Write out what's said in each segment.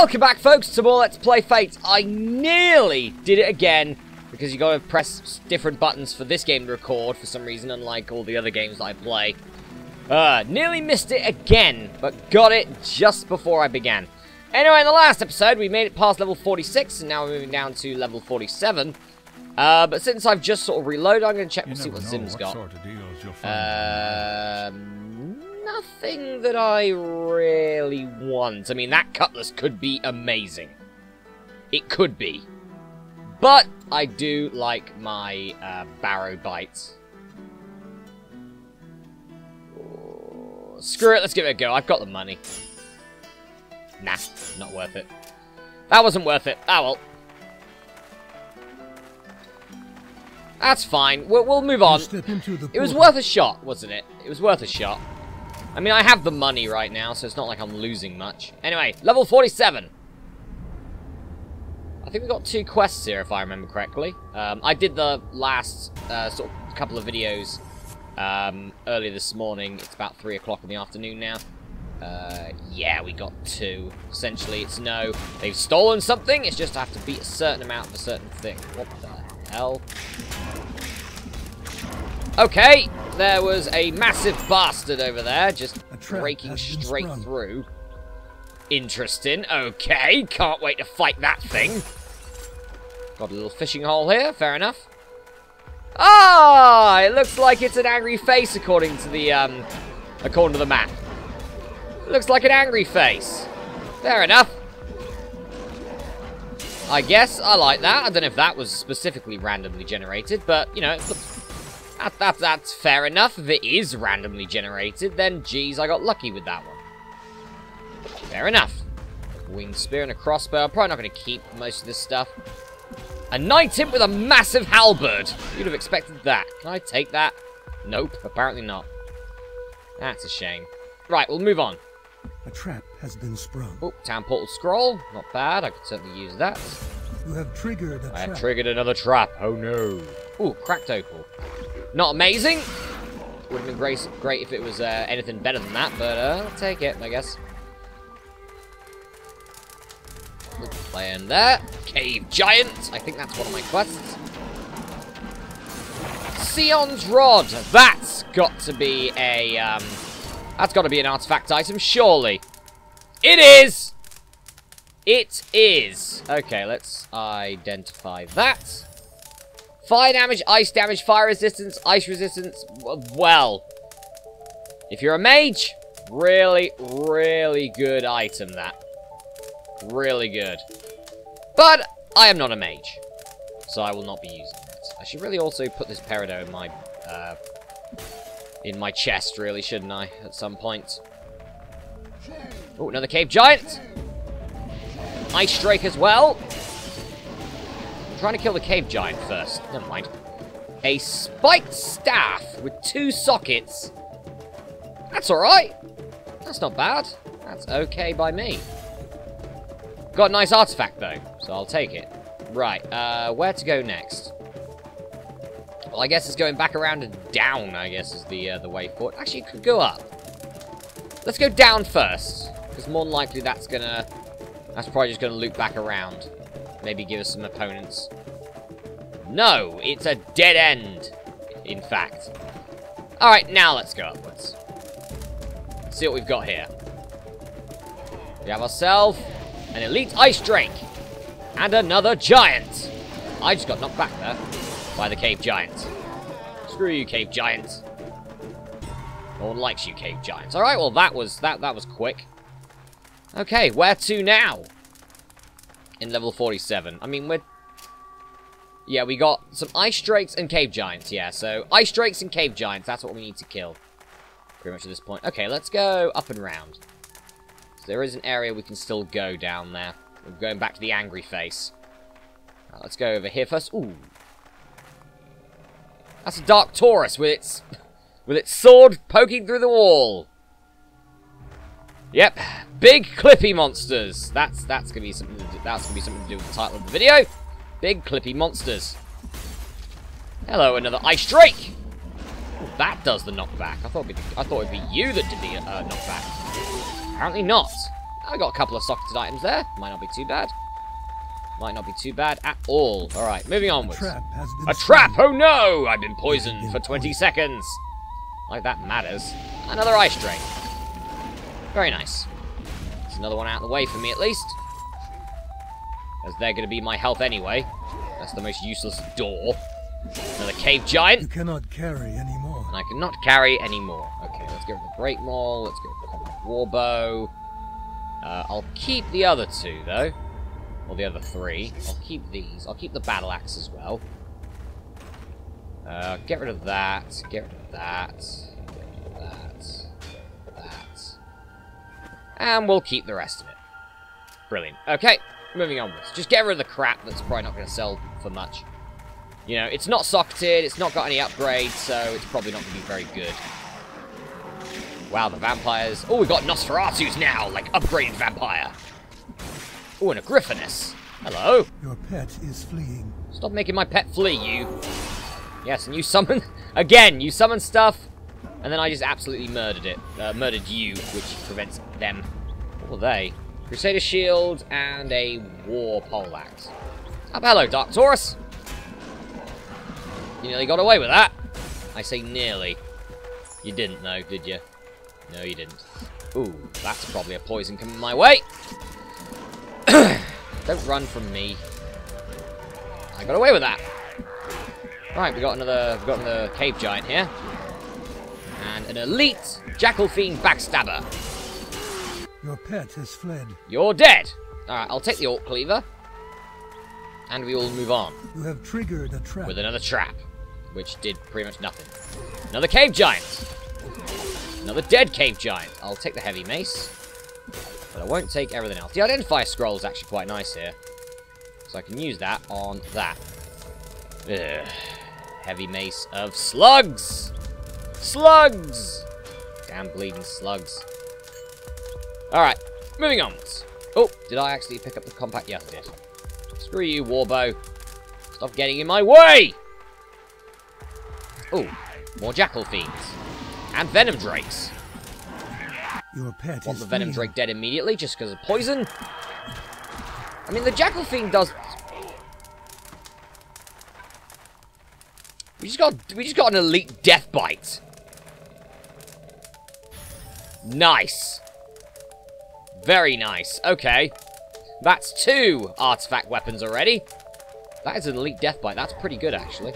Welcome back, folks, to more Let's Play Fate. I nearly did it again, because you gotta press different buttons for this game to record for some reason, unlike all the other games I play. Uh, nearly missed it again, but got it just before I began. Anyway, in the last episode, we made it past level 46, and now we're moving down to level 47. Uh, but since I've just sort of reloaded, I'm gonna check to see what Zim's what got. sort of deals you'll find. Um, nothing that I really want. I mean, that cutlass could be amazing. It could be. But I do like my uh, barrow bites. Oh, Screw it, let's give it a go. I've got the money. Nah, not worth it. That wasn't worth it. Ah well. That's fine. We'll, we'll move on. You step into the It was worth a shot, wasn't it? It was worth a shot. I mean, I have the money right now, so it's not like I'm losing much. Anyway, level 47. I think we got two quests here, if I remember correctly. Um, I did the last uh, sort of couple of videos um, earlier this morning. It's about 3 o'clock in the afternoon now. Uh, yeah, we got two. Essentially, it's no, they've stolen something, it's just I have to beat a certain amount of a certain thing. What the hell? Okay, there was a massive bastard over there, just breaking straight sprung. through. Interesting. Okay, can't wait to fight that thing. Got a little fishing hole here, fair enough. Ah, it looks like it's an angry face according to the um according to the map. Looks like an angry face. Fair enough. I guess I like that. I don't know if that was specifically randomly generated, but you know, it's- that, that, that's fair enough. If it is randomly generated, then geez, I got lucky with that one. Fair enough. Winged spear and a crossbow. I'm probably not going to keep most of this stuff. A knight imp with a massive halberd. You'd have expected that. Can I take that? Nope, apparently not. That's a shame. Right, we'll move on. A trap has been sprung. Oh, town portal scroll. Not bad. I could certainly use that. You have triggered a I have triggered another trap. Oh no. Ooh, cracked opal. Not amazing. Would have been great, great if it was uh, anything better than that, but uh, I'll take it, I guess. Playing there. Cave Giant. I think that's one of my quests. Sion's Rod. That's got to be a, um, that's got to be an artifact item, surely. It is! It is. Okay, let's identify that. Fire damage, ice damage, fire resistance, ice resistance. Well, if you're a mage, really, really good item that. Really good. But I am not a mage, so I will not be using that. I should really also put this peridot in my uh, in my chest, really, shouldn't I? At some point. Oh, another cave giant. Ice Drake as well. I'm trying to kill the cave giant first. Never mind. A spiked staff with two sockets. That's alright. That's not bad. That's okay by me. Got a nice artifact though, so I'll take it. Right, uh, where to go next? Well, I guess it's going back around and down, I guess, is the, uh, the way forward. Actually, could go up. Let's go down first, because more than likely that's gonna... That's probably just gonna loop back around. Maybe give us some opponents. No, it's a dead end, in fact. Alright, now let's go upwards. See what we've got here. We have ourselves an elite ice drake. And another giant. I just got knocked back there by the cave giant. Screw you, cave giant. No one likes you, cave giants. Alright, well that was that that was quick. Okay, where to now? In level 47. I mean, we're... Yeah, we got some ice drakes and cave giants, yeah. So, ice drakes and cave giants, that's what we need to kill. Pretty much at this point. Okay, let's go up and round. So there is an area we can still go down there. We're going back to the angry face. Right, let's go over here first. Ooh. That's a dark Taurus with its... with its sword poking through the wall. Yep, big clippy monsters. That's that's gonna be something. Do, that's gonna be something to do with the title of the video. Big clippy monsters. Hello, another ice drake. Ooh, that does the knockback. I thought it'd be, I thought it'd be you that did the uh, knockback. Apparently not. I got a couple of socketed items there. Might not be too bad. Might not be too bad at all. Alright, moving A onwards. trap has been A trap! Oh no! I've been poisoned for 20 seconds. Like that matters. Another ice drake. Very nice. There's another one out of the way for me at least. As they're going to be my health anyway. That's the most useless door. Another cave giant. You cannot carry anymore. And I cannot carry anymore. Okay, let's get rid of the Break Maul. Let's get rid of the Warbow. Uh, I'll keep the other two, though. Or the other three. I'll keep these. I'll keep the Battle Axe as well. Uh, get rid of that. Get rid of that. Get rid of. That. And we'll keep the rest of it. Brilliant. Okay, moving onwards. Just get rid of the crap that's probably not going to sell for much. You know, it's not socketed, it's not got any upgrades, so it's probably not going to be very good. Wow, the vampires. Oh, we've got Nosferatu's now, like upgraded vampire. Oh, and a Griffiness. Hello. Your pet is fleeing. Stop making my pet flee, you. Yes, and you summon... Again, you summon stuff, and then I just absolutely murdered it. Uh, murdered you, which prevents them. What were they? Crusader Shield and a War Poleaxe. Oh, hello, Dark Taurus. You nearly got away with that. I say nearly. You didn't, though, did you? No, you didn't. Ooh, that's probably a poison coming my way. Don't run from me. I got away with that. Right, we got another we got another cave giant here. And an elite Jackal Fiend Backstabber. Your pet has fled. You're dead! Alright, I'll take the Orc Cleaver. And we will move on You have triggered a trap. with another trap. Which did pretty much nothing. Another cave giant! Another dead cave giant. I'll take the heavy mace. But I won't take everything else. The identify scroll is actually quite nice here. So I can use that on that. Ugh. Heavy mace of slugs! Slugs! Damn bleeding slugs. Alright, moving on. Oh, did I actually pick up the compact? Yes, I did. Screw you, Warbow. Stop getting in my way! Oh, more Jackal Fiends. And Venom Drakes. Your pet Want the Venom. Drake dead immediately just because of poison? I mean, the Jackal Fiend does... We just got we just got an elite death bite. Nice. Very nice. Okay. That's two artifact weapons already. That is an elite death bite. That's pretty good, actually.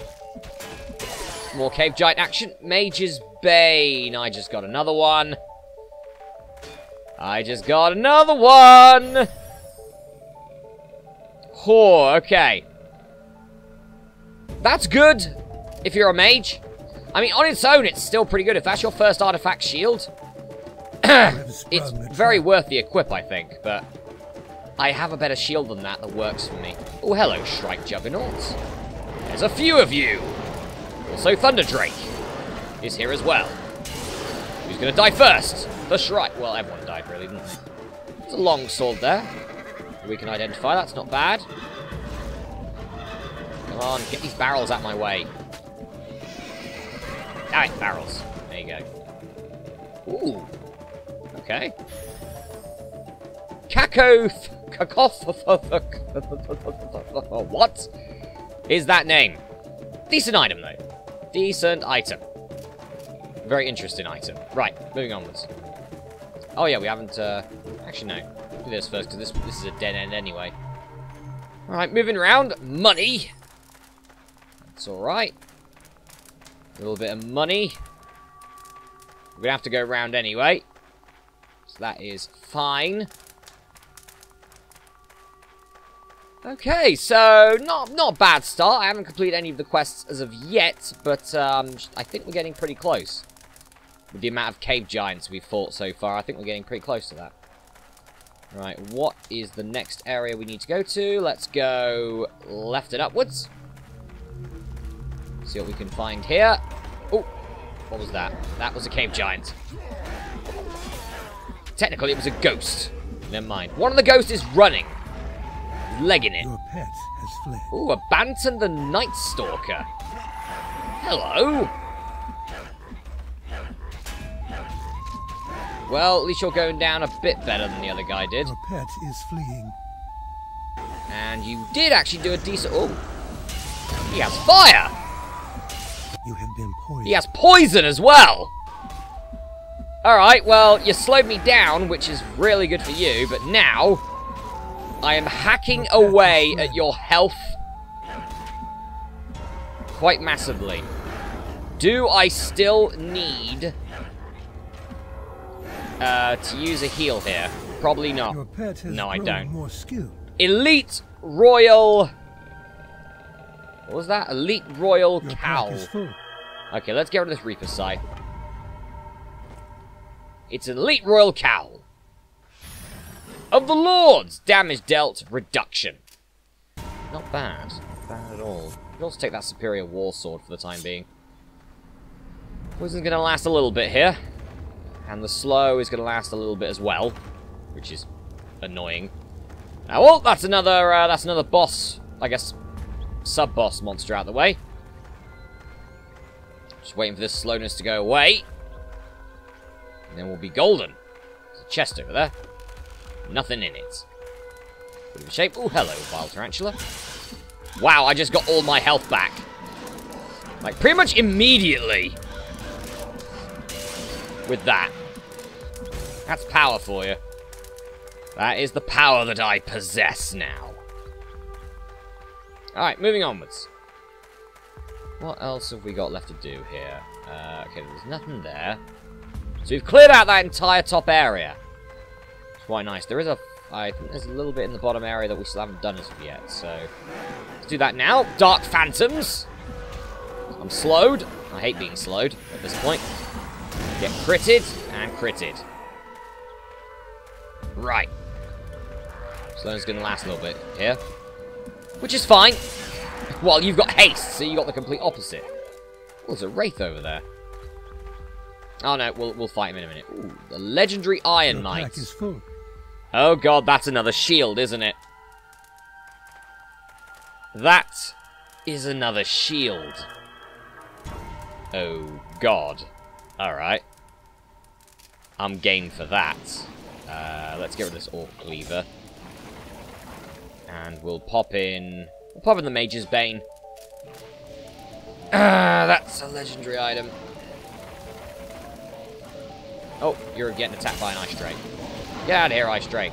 More cave giant action. Mage's Bane. I just got another one. I just got another one! Oh, okay. That's good, if you're a mage. I mean, on its own, it's still pretty good. If that's your first artifact shield, it's very worth the equip, I think, but I have a better shield than that that works for me. Oh, hello, Shrike Juggernauts. There's a few of you. Also, Thunder Drake is here as well. Who's going to die first? The Shrike. Well, everyone died, really, didn't they? There's a long sword there. We can identify. That's not bad. Come on, get these barrels out my way. Alright, barrels. There you go. Ooh. Okay. Cacoth... Cacoth... What is that name? Decent item, though. Decent item. Very interesting item. Right, moving onwards. Oh yeah, we haven't, uh... Actually, no. Do this first, because this, this is a dead end anyway. Alright, moving around. Money. That's alright. A little bit of money. We're gonna have to go around anyway. So that is fine. Okay, so not not bad start. I haven't completed any of the quests as of yet, but um, I think we're getting pretty close. With the amount of cave giants we've fought so far, I think we're getting pretty close to that. Right, what is the next area we need to go to? Let's go left and upwards. See what we can find here. Oh, what was that? That was a cave giant. Technically, it was a ghost. Never mind. One of the ghosts is running. Legging it. Your pet has fled. Ooh, a Banton the Night Stalker. Hello. Well, at least you're going down a bit better than the other guy did. Your pet is fleeing. And you did actually do a decent... Oh. He has fire! You have been poisoned. He has poison as well! Alright, well, you slowed me down, which is really good for you, but now... I am hacking away at your health quite massively. Do I still need uh, to use a heal here? Probably not. Your pet has No, I don't. Elite Royal... What was that? Elite Royal Your Cowl. pack is full. Okay, let's get rid of this Reaper Scythe. It's an Elite Royal Cowl. Of the Lords! Damage dealt, reduction. Not bad. Not bad at all. You can also take that Superior War Sword for the time being. Poison's gonna last a little bit here. And the slow is gonna last a little bit as well. Which is annoying. Now, well, that's another, uh, that's another boss, I guess, sub-boss monster out the way. Just waiting for this slowness to go away. And then we'll be golden. There's a chest over there. Nothing in it. Bit of a shape. Oh, hello, wild tarantula. Wow, I just got all my health back. Like, pretty much immediately. With that. That's power for you. That is the power that I possess now. Alright, moving onwards. What else have we got left to do here? Uh, okay, there's nothing there. So we've cleared out that entire top area. It's quite nice. There is a... I think there's a little bit in the bottom area that we still haven't done as of yet, so... Let's do that now. Dark Phantoms. I'm slowed. I hate being slowed at this point. Get critted and critted. Right. Slowness going to last a little bit here. Which is fine. Well, you've got haste, so you got the complete opposite. Oh, there's a Wraith over there. Oh no, we'll, we'll fight him in a minute. Ooh, the legendary Iron Your Knight. is full. Oh god, that's another shield, isn't it? That is another shield. Oh god. Alright. I'm game for that. Uh, let's get rid of this Orc Cleaver. And we'll pop in... We'll pop in the Mage's Bane. Ah, that's a legendary item. Oh, you're getting attacked by an Ice Drake. Get out of here, Ice Drake.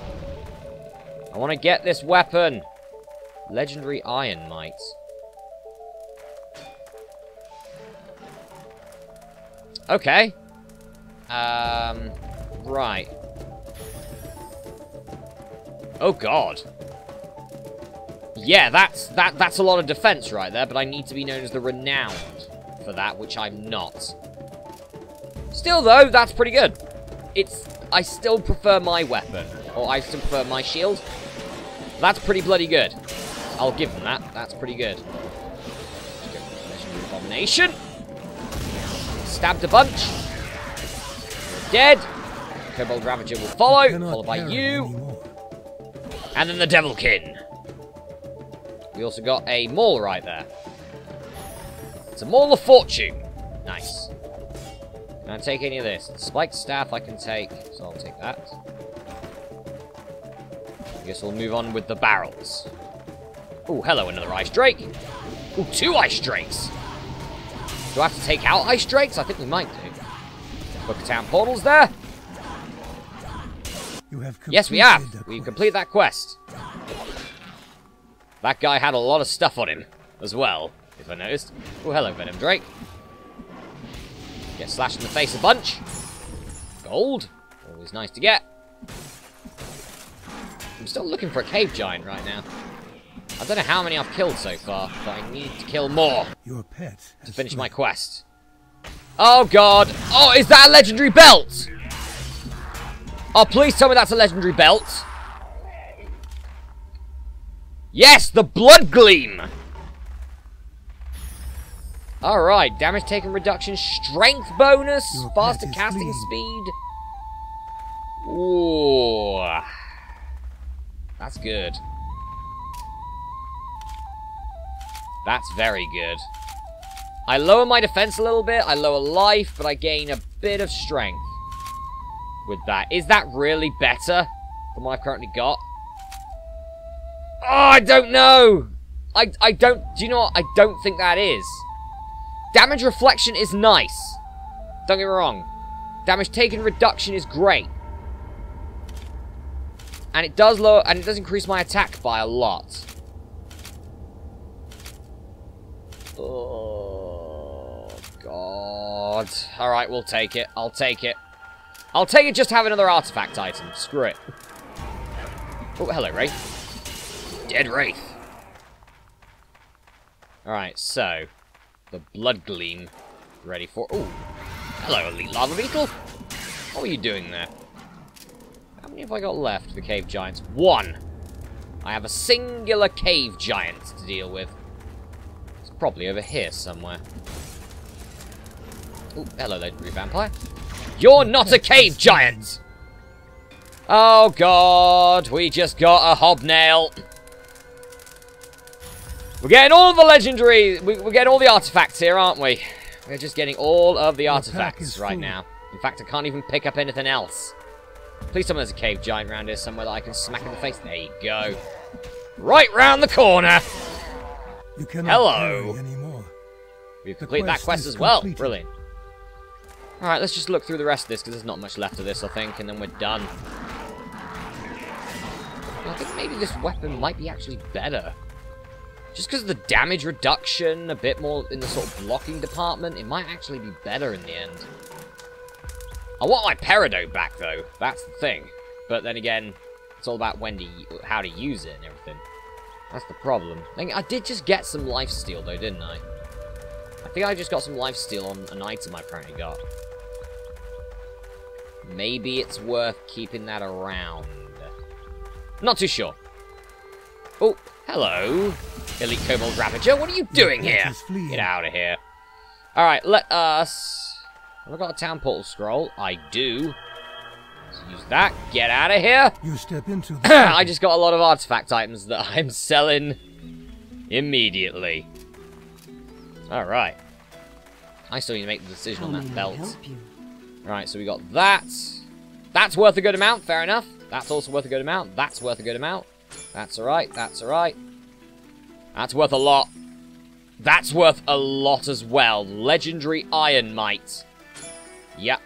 I want to get this weapon. Legendary Iron Might. Okay. Um, right. Oh god. Yeah, that's that that's a lot of defense right there, but I need to be known as the renowned for that, which I'm not. Still though, that's pretty good. It's I still prefer my weapon, or I still prefer my shield. That's pretty bloody good. I'll give them that. That's pretty good. Legendary Abomination. Stabbed a bunch. Dead. Kobold Ravager will follow, followed by you. anymore. And then the Devilkin. We also got a Maul right there. It's a Maul of Fortune. Nice. Can I take any of this? Spiked Staff I can take, so I'll take that. I guess we'll move on with the barrels. Oh, hello, another Ice Drake. Oh, two Ice Drakes. Do I have to take out Ice Drakes? I think we might do. Book of Town Portals there. You have Yes, we have. We've quest. completed that quest. That guy had a lot of stuff on him as well, if I noticed. Oh, hello, Venom Drake. Get slashed in the face a bunch. Gold. Always nice to get. I'm still looking for a cave giant right now. I don't know how many I've killed so far, but I need to kill more Your pet to finish my quest. Oh, God. Oh, is that a legendary belt? Oh, please tell me that's a legendary belt. Yes, the Blood Gleam. Alright, damage taken reduction, strength bonus, Your faster casting speed. Ooh. That's good. That's very good. I lower my defense a little bit, I lower life, but I gain a bit of strength. with that. Is that really better than what I've currently got? Oh, I don't know. I, I don't... Do you know what? I don't think that is. Damage reflection is nice. Don't get me wrong. Damage taken reduction is great. And it does lower... And it does increase my attack by a lot. Oh, God. Alright, we'll take it. I'll take it. I'll take it just have another artifact item. Screw it. Oh, hello, Wraith. Dead Wraith. Alright, so... The Blood Gleam. Ready for... Oh, hello, Elite Lava Beetle. What were you doing there? How many have I got left the Cave Giants? One! I have a singular Cave Giant to deal with. It's probably over here somewhere. Oh, hello, Legendary Vampire. You're not a Cave Giant! Oh, God. We just got a Hobnail. We're getting all the legendary... We're getting all the artifacts here, aren't we? We're just getting all of the artifacts right now. In fact, I can't even pick up anything else. Please tell me there's a cave giant around here somewhere that I can smack in the face. There you go. Right round the corner. You Hello. We've completed that quest quest as well. completed. Brilliant. Alright, let's just look through the rest of this, because there's not much left of this, I think, and then we're done. I think maybe this weapon might be actually better. Just because of the damage reduction, a bit more in the sort of blocking department, it might actually be better in the end. I want my Peridot back, though. That's the thing. But then again, it's all about when to, how to use it and everything. That's the problem. I, think I did just get some life lifesteal, though, didn't I? I think I just got some life lifesteal on an item I apparently got. Maybe it's worth keeping that around. Not too sure. Oh, hello. Elite Kobold Ravager, what are you doing pet here? is fleeing. Get out of here. Alright, let us... Have I got a Town Portal Scroll? I do. Let's use that. Get out of here. You step into the I just got a lot of artifact items that I'm selling immediately. Alright. I still need to make the decision on How that I belt. help you? Alright, so we got that. That's worth a good amount, fair enough. That's also worth a good amount. That's worth a good amount. That's alright, that's alright. That's worth a lot. That's worth a lot as well. Legendary Iron Might. Yep.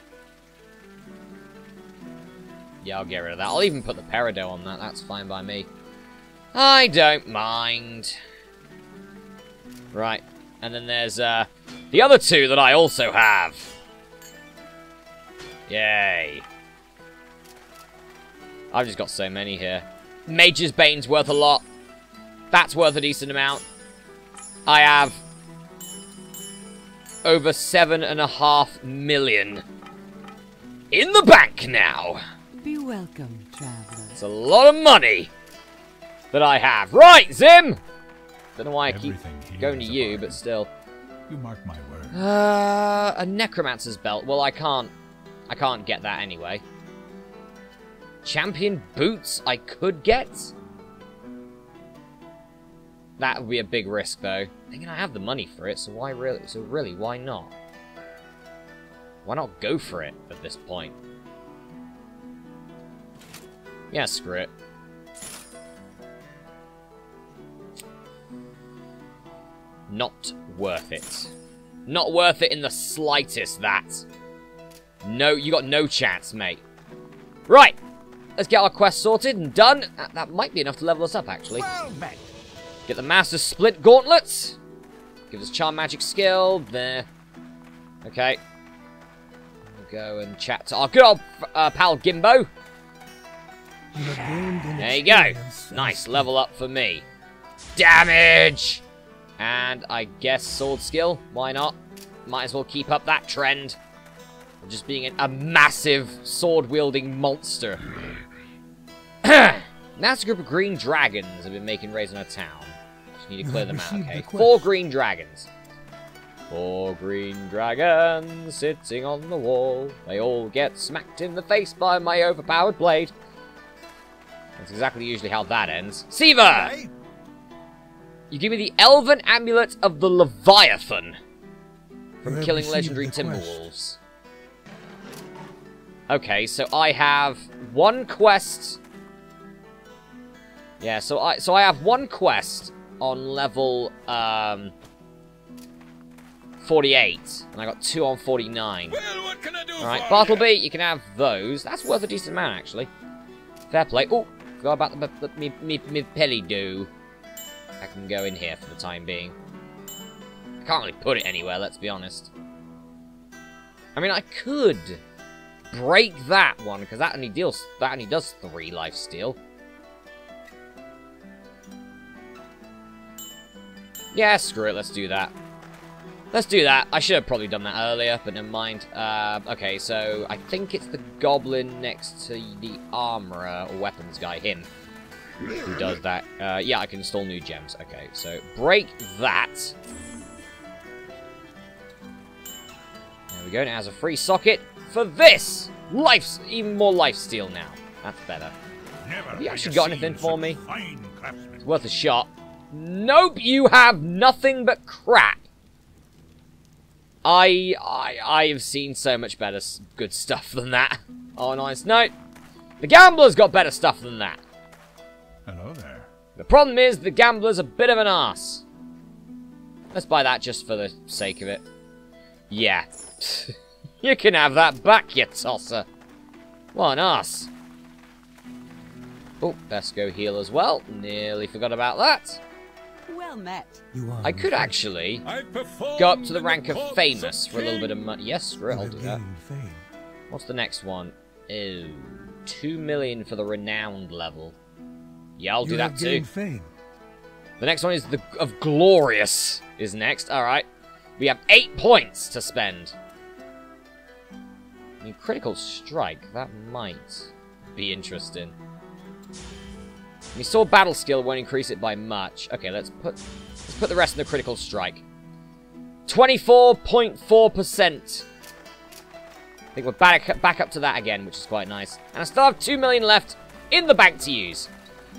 Yeah, I'll get rid of that. I'll even put the Peridot on that. That's fine by me. I don't mind. Right. And then there's uh, the other two that I also have. Yay. I've just got so many here. Mage's Bane's worth a lot. That's worth a decent amount. I have over seven and a half million in the bank now. Be welcome, traveler. It's a lot of money that I have. Right, Zim! Don't know why I keep Everything here going to you, but still. You mark my word. Uh, a necromancer's belt. Well, I can't. I can't get that anyway. Champion boots. I could get. That would be a big risk, though. Thinking I have the money for it, so why really? So really, why not? Why not go for it at this point? Yeah, screw it. Not worth it. Not worth it in the slightest, that. No, you got no chance, mate. Right. Let's get our quest sorted and done. That, that might be enough to level us up, actually. Get the Master Split Gauntlets. Give us Charm Magic skill. There. Okay. We'll go and chat to our good old uh, pal Gimbo. There you go. Nice level up for me. Damage! And I guess sword skill. Why not? Might as well keep up that trend. Just being an, a massive sword-wielding monster. That's a group of green dragons have been making raids in our town. Need to You clear them out, okay? the. Four green dragons. Four green dragons sitting on the wall. They all get smacked in the face by my overpowered blade. That's exactly usually how that ends. Siva! You give me the Elven Amulet of the Leviathan from killing legendary. Timberwolves. Okay, so I have one quest. Yeah, so I so I have one quest on level um 48, and I got two on 49. Well, what can I do Alright, Bartleby, you can have those. That's worth a decent amount, actually. Fair play. Oh, forgot about the, the me, me, me pelly do. I can go in here for the time being. I can't really put it anywhere, let's be honest. I mean, I could break that one, because that only deals that only does three life steal. Yeah, screw it, let's do that. Let's do that. I should have probably done that earlier, but never mind. Uh, okay, so I think it's the goblin next to the armorer or weapons guy, him, who does that. Uh, yeah, I can install new gems. Okay, so break that. There we go. Now has a free socket for this. Life, even more life steal now. That's better. Never Have you actually got anything for me? It's worth a shot. Nope, you have nothing but crap. I, I, I have seen so much better good stuff than that. Oh, nice note, the gambler's got better stuff than that. Hello there. The problem is the gambler's a bit of an ass. Let's buy that just for the sake of it. Yeah. you can have that back, you tosser. What an ass. Oh, best go heal as well. Nearly forgot about that. Well met. You are I could actually go up to the in rank of courts famous for a little bit of money. Yes, screw it, I'll do that. fame. What's the next one? Oh, two million for the renowned level. Yeah, I'll do that too. fame. The next one is the of glorious is next. All right, we have eight points to spend. I mean, critical strike that might be interesting. You saw battle skill won't increase it by much. Okay, let's put let's put the rest in the critical strike. Twenty-four point four percent. I think we're back back up to that again, which is quite nice. And I still have two million left in the bank to use.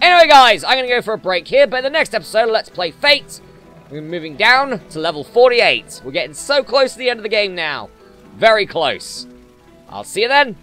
Anyway, guys, I'm going to go for a break here, but in the next episode, let's play Fate. We're moving down to level 48. We're getting so close to the end of the game now. Very close. I'll see you then.